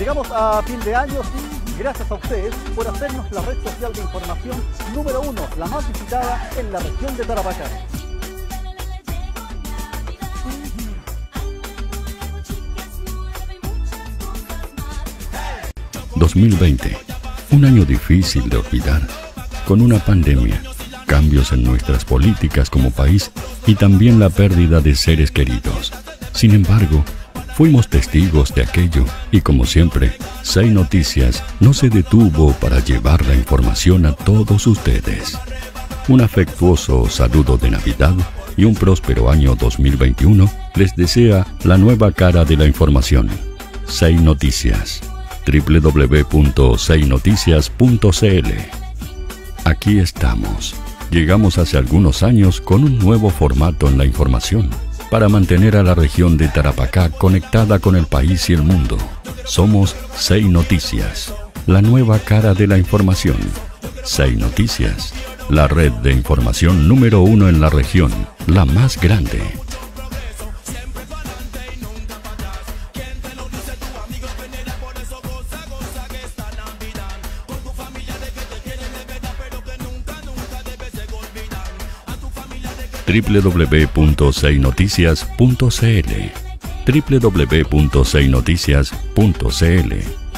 Llegamos a fin de año gracias a ustedes por hacernos la red social de información número uno, la más visitada en la región de Tarapacá. 2020, un año difícil de olvidar, con una pandemia, cambios en nuestras políticas como país y también la pérdida de seres queridos. Sin embargo, fuimos testigos de aquello y como siempre, Sei Noticias no se detuvo para llevar la información a todos ustedes. Un afectuoso saludo de Navidad y un próspero año 2021 les desea la nueva cara de la información. Sei Noticias www.seinoticias.cl Aquí estamos. Llegamos hace algunos años con un nuevo formato en la información para mantener a la región de Tarapacá conectada con el país y el mundo. Somos Sei Noticias, la nueva cara de la información. Sei Noticias, la red de información número uno en la región, la más grande. www.seinoticias.cl www.seinoticias.cl